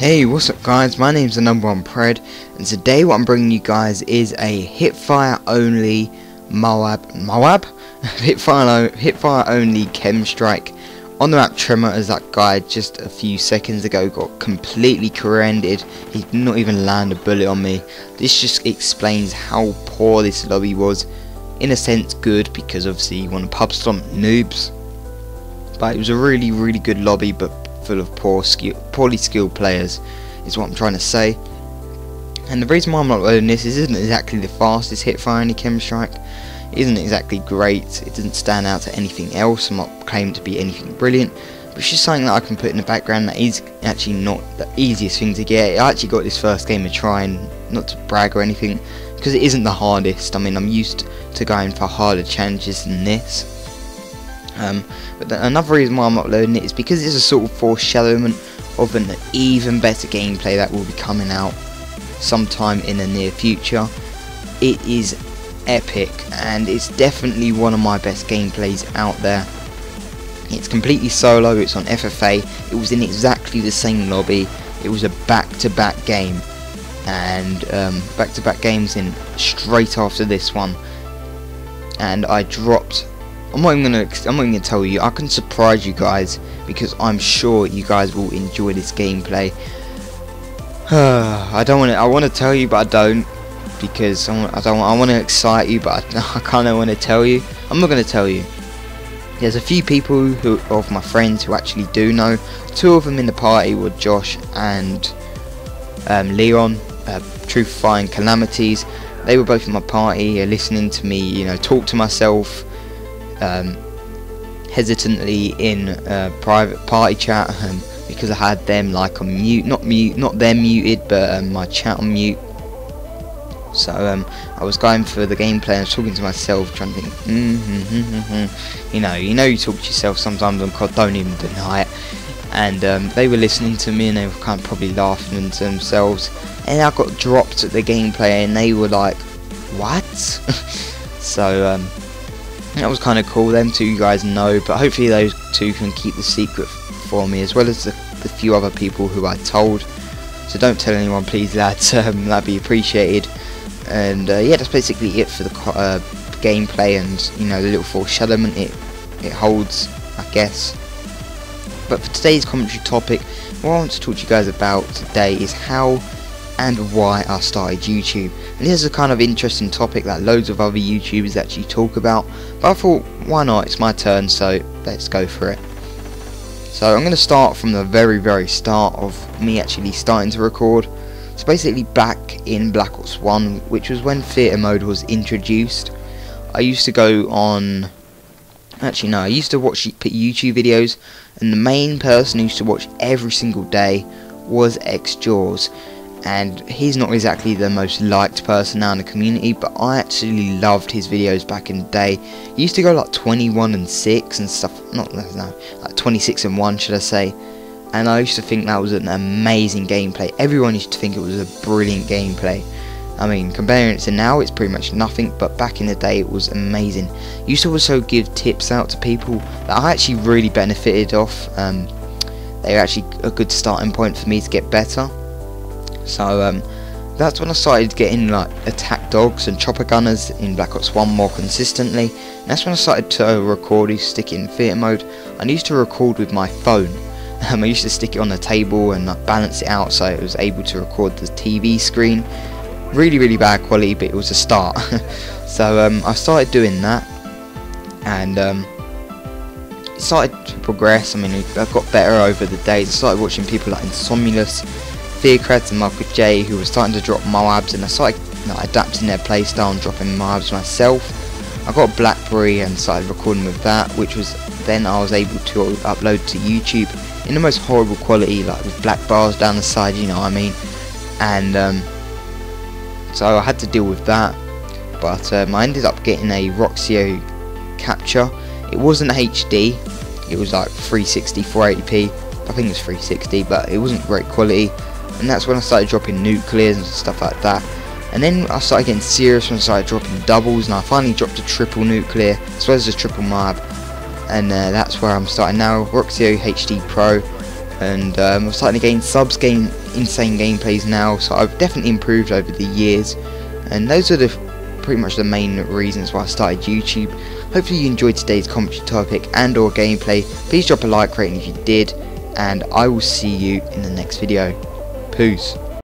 Hey, what's up guys, my name's the number one Pred, and today what I'm bringing you guys is a hipfire only Moab, Moab? hipfire, hipfire only KEM strike on the map Tremor as that guy just a few seconds ago got completely corrended, he did not even land a bullet on me. This just explains how poor this lobby was, in a sense good because obviously you want to pub stomp noobs, but it was a really really good lobby but full of poor skill, poorly skilled players, is what I'm trying to say. And the reason why I'm not loading this is isn't exactly the fastest hit for any KEM strike. It isn't exactly great. It doesn't stand out to anything else. I'm not claiming to be anything brilliant. But it's just something that I can put in the background that is actually not the easiest thing to get. I actually got this first game of trying, not to brag or anything, because it isn't the hardest. I mean, I'm used to going for harder challenges than this. Um, but another reason why I'm uploading it is because it's a sort of foreshadowment of an even better gameplay that will be coming out sometime in the near future. It is epic and it's definitely one of my best gameplays out there. It's completely solo, it's on FFA, it was in exactly the same lobby, it was a back-to-back -back game and back-to-back um, -back games in straight after this one and I dropped I'm not even gonna I'm not even gonna tell you. I can surprise you guys because I'm sure you guys will enjoy this gameplay. I don't want to. I want to tell you, but I don't because I, I don't. I want to excite you, but I, I kind of want to tell you. I'm not gonna tell you. There's a few people who of my friends who actually do know. Two of them in the party were Josh and um, Leon, uh, Truthifying Calamities. They were both in my party, uh, listening to me, you know, talk to myself um, hesitantly in a private party chat um, because I had them like on mute, not mute, not them muted, but um, my chat on mute. So um, I was going for the gameplay and I was talking to myself, trying to think, mm -hmm, mm -hmm. you know, you know, you talk to yourself sometimes COD, don't even deny it. And um, they were listening to me and they were kind of probably laughing to themselves. And I got dropped at the gameplay and they were like, what? so um, that was kind of cool. Them two You guys know, but hopefully those two can keep the secret for me, as well as the, the few other people who I told. So don't tell anyone, please, lads. Um, that'd be appreciated. And uh, yeah, that's basically it for the uh, gameplay and you know the little foreshadowment it it holds, I guess. But for today's commentary topic, what I want to talk to you guys about today is how and why I started YouTube. And this is a kind of interesting topic that loads of other YouTubers actually talk about, but I thought, why not? It's my turn, so let's go for it. So I'm going to start from the very, very start of me actually starting to record. So basically back in Black Ops 1, which was when theatre mode was introduced, I used to go on... Actually, no, I used to watch YouTube videos, and the main person who used to watch every single day was xJawz and he's not exactly the most liked person now in the community but I actually loved his videos back in the day. He used to go like 21 and 6 and stuff not no like 26 and 1 should I say. And I used to think that was an amazing gameplay. Everyone used to think it was a brilliant gameplay. I mean comparing it to now it's pretty much nothing but back in the day it was amazing. He used to also give tips out to people that I actually really benefited off. Um, they were actually a good starting point for me to get better so um, that's when I started getting like attack dogs and chopper gunners in Black Ops 1 more consistently. And that's when I started to record, stick it in theatre mode. I used to record with my phone. Um, I used to stick it on the table and like, balance it out so it was able to record the TV screen. Really, really bad quality, but it was a start. so um, I started doing that, and um, started to progress. I mean, I got better over the days. I started watching people like Insomulus Theocrats and Michael J who were starting to drop Moabs and I started adapting their playstyle and dropping Moabs myself. I got a Blackberry and started recording with that which was then I was able to upload to YouTube in the most horrible quality like with black bars down the side you know what I mean? And um, so I had to deal with that but um, I ended up getting a Roxio capture. It wasn't HD it was like 360 480p I think it was 360 but it wasn't great quality and that's when I started dropping nuclears and stuff like that. And then I started getting serious when I started dropping doubles, and I finally dropped a triple nuclear, as well as a triple mob. And uh, that's where I'm starting now, Roxio HD Pro. and um, I'm starting to gain subs, gain insane gameplays now. So I've definitely improved over the years, and those are the pretty much the main reasons why I started YouTube. Hopefully you enjoyed today's commentary topic and or gameplay. Please drop a like rating if you did, and I will see you in the next video. Peace.